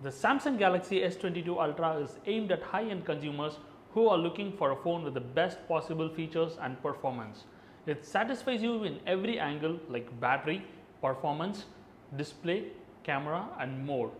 The Samsung Galaxy S22 Ultra is aimed at high-end consumers who are looking for a phone with the best possible features and performance. It satisfies you in every angle like battery, performance, display, camera and more.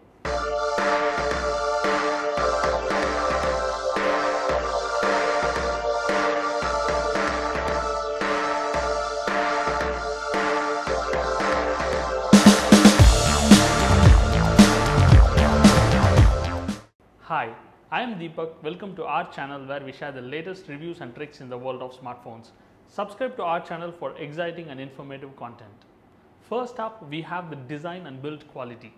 I am Deepak. Welcome to our channel where we share the latest reviews and tricks in the world of smartphones. Subscribe to our channel for exciting and informative content. First up, we have the design and build quality.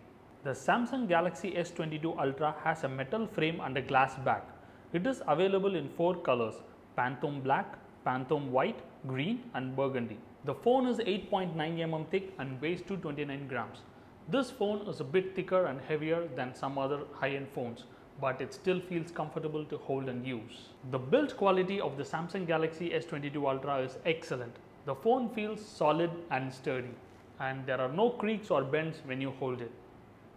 The Samsung Galaxy S22 Ultra has a metal frame and a glass back. It is available in four colors Pantone Black, Pantone White, Green and Burgundy. The phone is 8.9 mm thick and weighs 229 grams. This phone is a bit thicker and heavier than some other high-end phones, but it still feels comfortable to hold and use. The build quality of the Samsung Galaxy S22 Ultra is excellent. The phone feels solid and sturdy, and there are no creaks or bends when you hold it.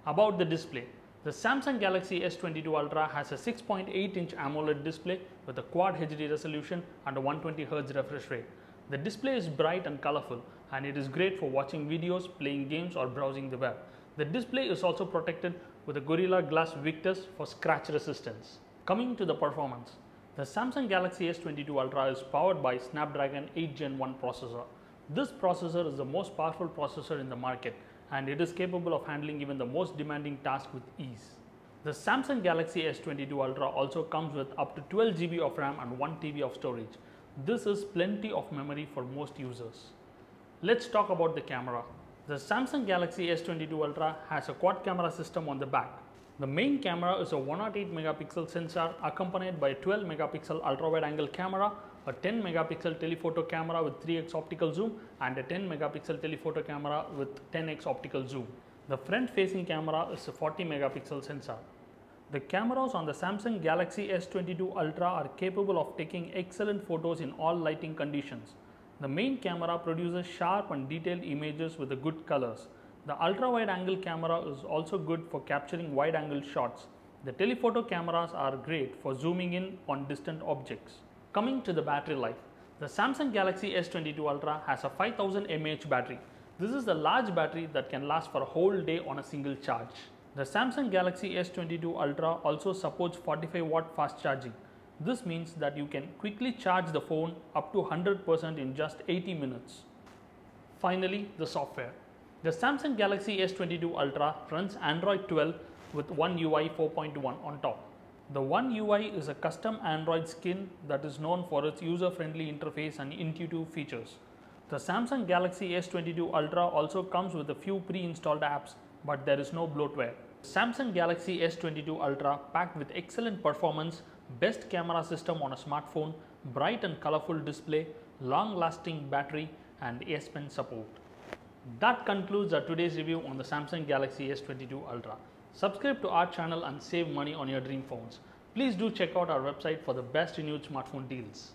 About the display, the Samsung Galaxy S22 Ultra has a 6.8 inch AMOLED display with a Quad HD resolution and a 120 Hz refresh rate. The display is bright and colorful and it is great for watching videos, playing games or browsing the web. The display is also protected with a Gorilla Glass Victus for scratch resistance. Coming to the performance, the Samsung Galaxy S22 Ultra is powered by Snapdragon 8 Gen 1 processor. This processor is the most powerful processor in the market and it is capable of handling even the most demanding tasks with ease. The Samsung Galaxy S22 Ultra also comes with up to 12 GB of RAM and 1 TB of storage. This is plenty of memory for most users. Let's talk about the camera. The Samsung Galaxy S22 Ultra has a quad camera system on the back. The main camera is a 108 megapixel sensor accompanied by a 12 megapixel ultra wide angle camera, a 10 megapixel telephoto camera with 3x optical zoom and a 10 megapixel telephoto camera with 10x optical zoom. The front facing camera is a 40 megapixel sensor. The cameras on the Samsung Galaxy S22 Ultra are capable of taking excellent photos in all lighting conditions. The main camera produces sharp and detailed images with good colors. The ultra wide angle camera is also good for capturing wide angle shots. The telephoto cameras are great for zooming in on distant objects. Coming to the battery life, the Samsung Galaxy S22 Ultra has a 5000 mAh battery. This is a large battery that can last for a whole day on a single charge. The Samsung Galaxy S22 Ultra also supports 45 watt fast charging. This means that you can quickly charge the phone up to 100% in just 80 minutes. Finally, the software. The Samsung Galaxy S22 Ultra runs Android 12 with One UI 4.1 on top. The One UI is a custom Android skin that is known for its user-friendly interface and intuitive features. The Samsung Galaxy S22 Ultra also comes with a few pre-installed apps, but there is no bloatware. Samsung Galaxy S22 Ultra packed with excellent performance, best camera system on a smartphone, bright and colorful display, long lasting battery and S Pen support. That concludes our today's review on the Samsung Galaxy S22 Ultra. Subscribe to our channel and save money on your dream phones. Please do check out our website for the best renewed smartphone deals.